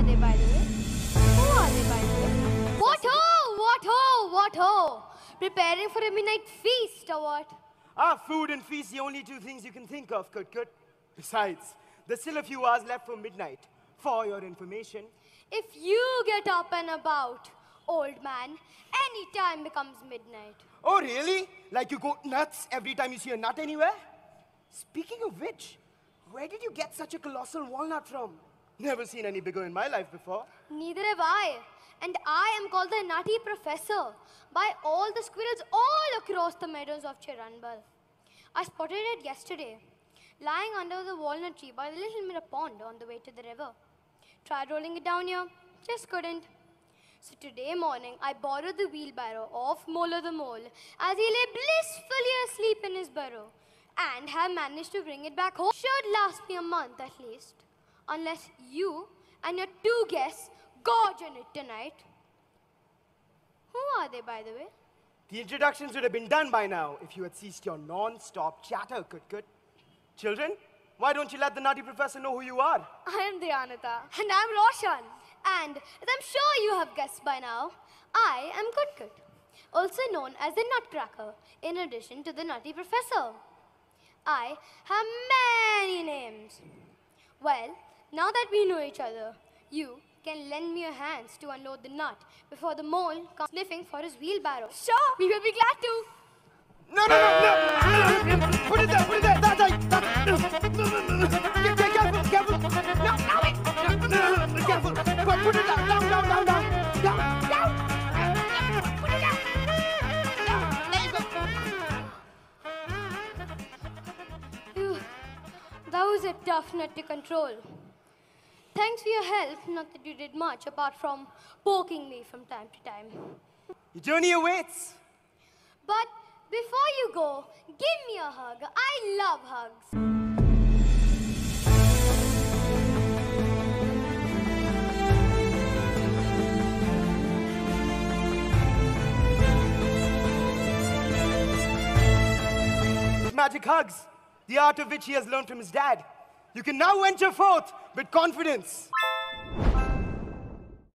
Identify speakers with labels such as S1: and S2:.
S1: are they, by the way? Who are they, by the way? What ho! What ho! What ho! Preparing for a midnight feast or what?
S2: Ah, food and feast, the only two things you can think of, Kut Kut. Besides, there's still a few hours left for midnight. For your information.
S1: If you get up and about, old man, any time becomes midnight.
S2: Oh, really? Like you go nuts every time you see a nut anywhere? Speaking of which, where did you get such a colossal walnut from? Never seen any bigger in my life before.
S1: Neither have I. And I am called the Nutty Professor by all the squirrels all across the meadows of Chiranbal. I spotted it yesterday, lying under the walnut tree by the little mirror pond on the way to the river. Tried rolling it down here, just couldn't. So today morning, I borrowed the wheelbarrow of Mola the Mole as he lay blissfully asleep in his burrow and have managed to bring it back home. Should last me a month at least, unless you and your two guests gorge on it tonight. Who are they, by the way?
S2: The introductions would have been done by now if you had ceased your non-stop chatter, Kut Kut. Children, why don't you let the nutty professor know who you are?
S1: I am Dhyanata. And I'm Roshan. And as I'm sure you have guessed by now, I am Kutkut, also known as the Nutcracker, in addition to the Nutty Professor. I have many names. Well, now that we know each other, you can lend me your hands to unload the nut before the mole comes sniffing for his wheelbarrow. Sure, we will be glad to.
S2: No, no, no, no! Put it there, put it there! That, that, that. Get, get, careful, careful! No, no, wait! No, no, no, careful! Put, put it down, down, down, down, down! Down, down! Put it down! Down, there you go!
S1: Phew, that was a tough nut to control. Thanks for your help, not that you did much apart from poking me from time to time.
S2: Your journey awaits!
S1: But before you go, give me a hug. I love hugs.
S2: Magic hugs, the art of which he has learned from his dad. You can now venture forth with confidence.